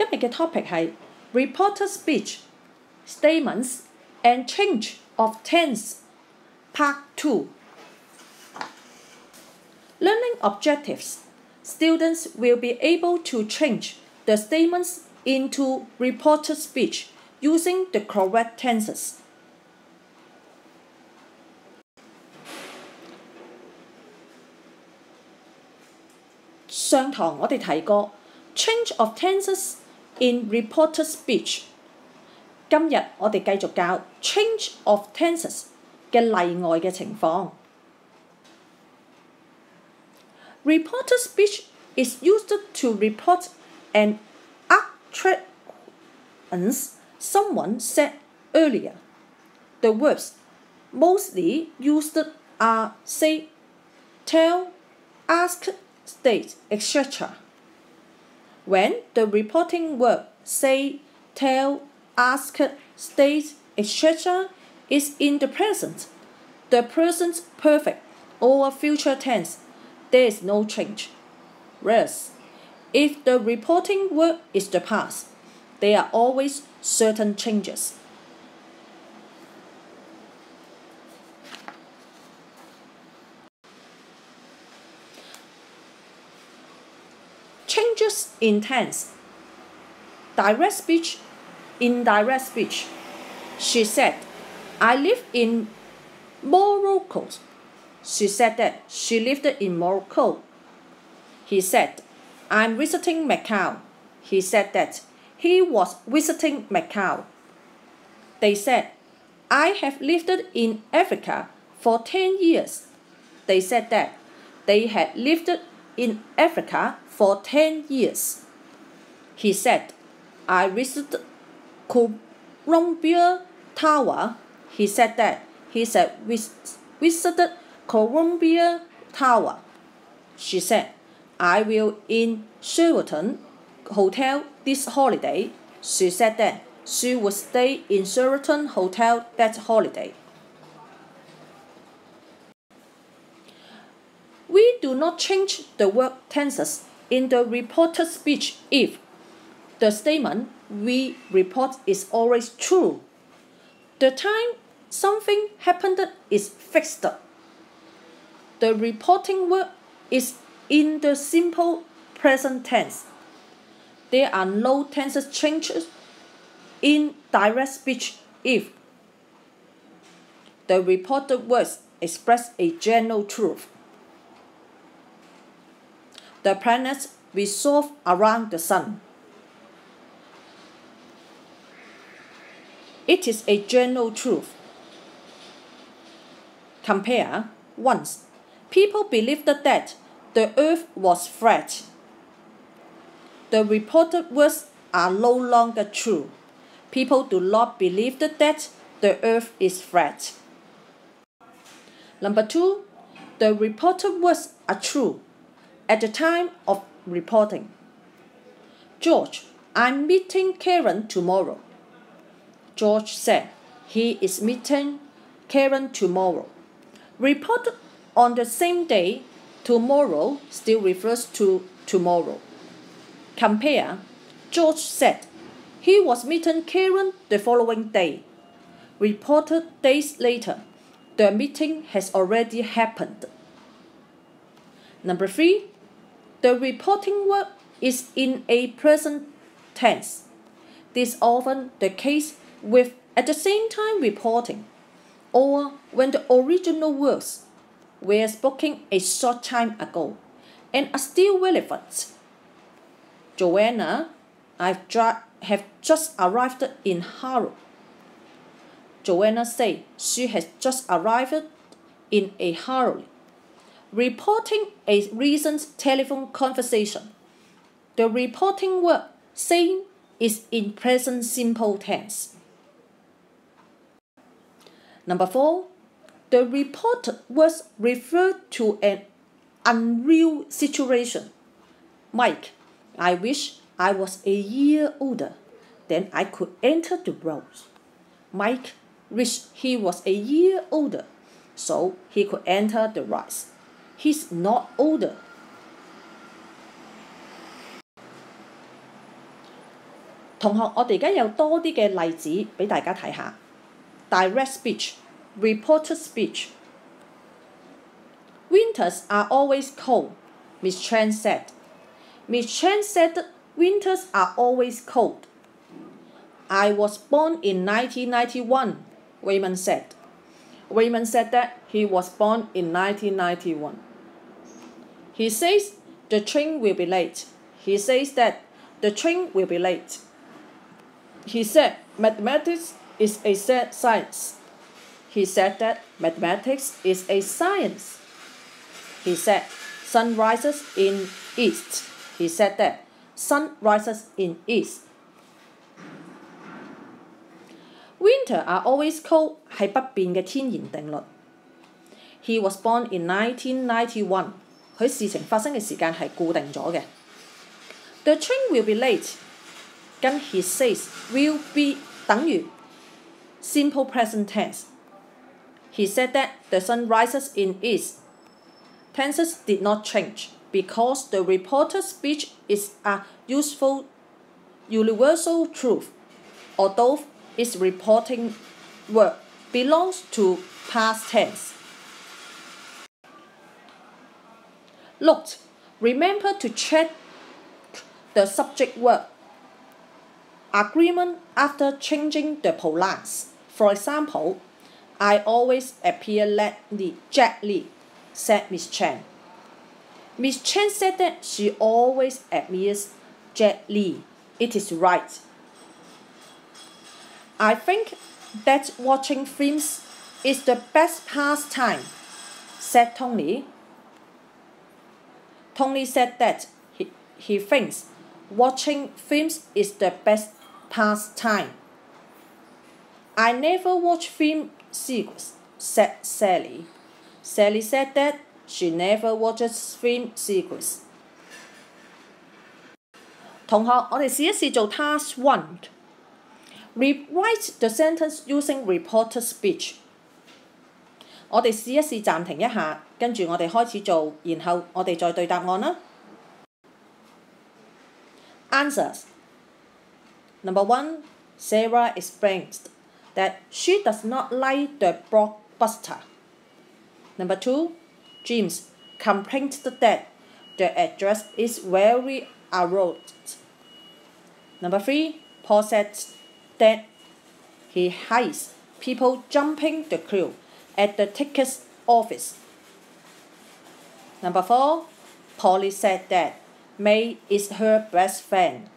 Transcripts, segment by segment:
今日嘅 topic 係 reported speech statements and change of tense part two. Learning objectives. Students will be able to change the statements into reported speech using the correct tenses. Change of tenses in reported speech。今日我哋继续教 change of tenses 嘅例外嘅情况。Reported speech is used to report an utterance someone said earlier. The verbs mostly used are say, tell, ask, state, etc. When the reporting verb say, tell, ask, state, etc. is in the present, the present perfect or future tense, there is no change. Whereas, if the reporting verb is the past, there are always certain changes. Changes in tense. Direct speech, indirect speech. She said, I live in Morocco. She said that she lived in Morocco. He said, I'm visiting Macau. He said that he was visiting Macau. They said, I have lived in Africa for 10 years. They said that they had lived in Africa for 10 years. He said, I visited Columbia Tower. He said that he said visited Columbia Tower. She said, I will in Sheraton Hotel this holiday. She said that she would stay in Sheraton Hotel that holiday. We do not change the verb tenses in the reported speech if the statement we report is always true. The time something happened is fixed. The reporting verb is in the simple present tense. There are no tense changes in direct speech if the reported words express a general truth. The planets revolve around the sun. It is a general truth. Compare once. People believed that the earth was flat. The reported words are no longer true. People do not believe that the earth is flat. Number two, the reported words are true at the time of reporting. George, I'm meeting Karen tomorrow. George said he is meeting Karen tomorrow. Reported on the same day, tomorrow still refers to tomorrow. Compare, George said he was meeting Karen the following day. Reported days later, the meeting has already happened. Number three, the reporting verb is in a present tense. This is often the case with at the same time reporting or when the original words were spoken a short time ago and are still relevant. Joanna, I've have just arrived in Harrow. Joanna said she has just arrived in a hurry, reporting a recent telephone conversation. The reporting word saying is in present simple tense. Number four, the report was referred to an unreal situation. Mike, I wish I was a year older, then I could enter the roles. Mike wished he was a year older, so he could enter the rise. He's not older. 同学，我哋而家有多啲嘅例子俾大家睇下。Direct speech, reported speech. Winters are always cold, Miss Chen said. Miss Chen said winters are always cold. I was born in 1991, Raymond said. Raymond said that he was born in 1991. He says the train will be late. He says that the train will be late. He said mathematics is a science. He said that mathematics is a science. He said sun rises in east. He said that sun rises in east. Winter are always cold 系不变嘅天然定律。He was born in 1991。 佢事情发生嘅时间系固定咗嘅。The train will be late。跟 he says will be 等于 simple present tense。He said that the sun rises in east. Tenses did not change because the reporter's speech is a useful universal truth, although its reporting work belongs to past tense. Look, remember to check the subject word agreement after changing the pronouns. For example, I always appear lately, gently, said Miss Chen. Miss Chen said that she always admires Jet Li. It is right. I think that watching films is the best pastime, said Tony. Tony said that he, he thinks watching films is the best pastime. I never watch film sequels, said Sally. Sally said that she never watches film sequels. 同學，我哋試一試做 task one。Rewrite the sentence using reported speech. 我哋试一试暂停一下，跟住我哋开始做，然后我哋再对答案啦。Answers Number one, Sarah explains that she does not like the blockbuster. Number two, James complained that the address is very arrogant. Number three, Paul said that he hates people jumping the queue at the ticket office. Number four, Polly said that May is her best friend.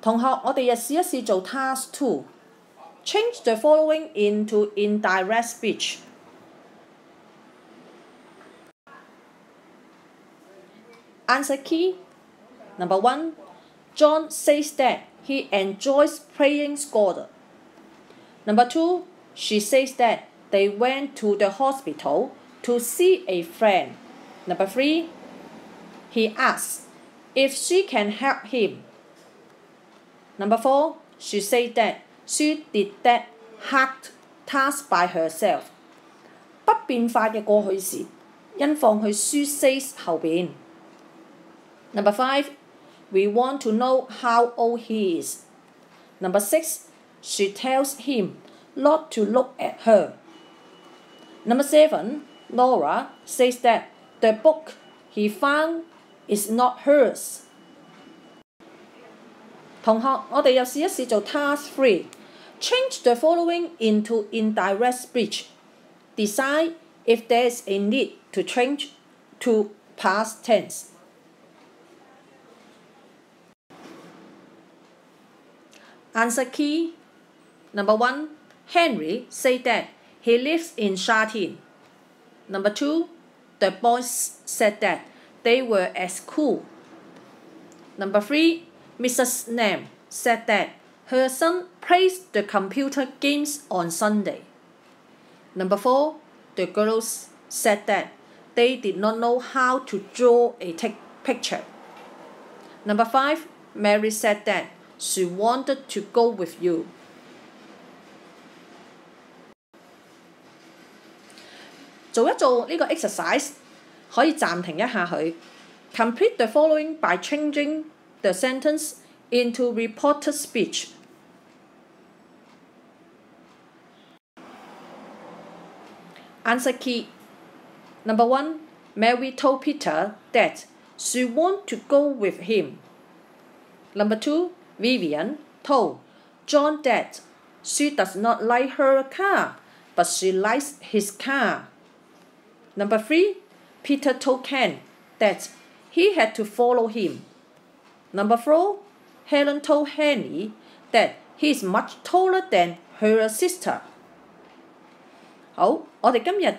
同学，我哋又试一试做 task two。Change the following into indirect speech. Answer key. Number one, John says that he enjoys playing soccer. Number two, she says that they went to the hospital to see a friend. Number three, he asks if she can help him. Number four, she said that she did that hard task by herself。不变化嘅过去时，因放去 she says 后边。Number five, we want to know how old he is. Number six, she tells him not to look at her. Number seven, Laura says that the book he found is not hers. 同学，我哋又试一试做 task three。Change the following into indirect speech. Decide if there is a need to change to past tense. Answer key Number one, Henry said that he lives in Shatin. Number two, the boys said that they were at school. Number three, Mrs. Nam said that her son plays the computer games on Sunday. Number four, the girls said that they did not know how to draw a picture. Number five, Mary said that she wanted to go with you. 做一做呢个 exercise，可以暂停一下佢， Complete the following by changing the sentence into reported speech. Answer key. Number one, Mary told Peter that she wanted to go with him. Number two, Vivian told John that she does not like her car, but she likes his car. Number three, Peter told Ken that he had to follow him. Number four, Helen told Henny that he is much taller than her sister. 好，我哋今日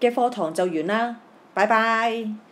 嘅课堂就完啦，拜拜。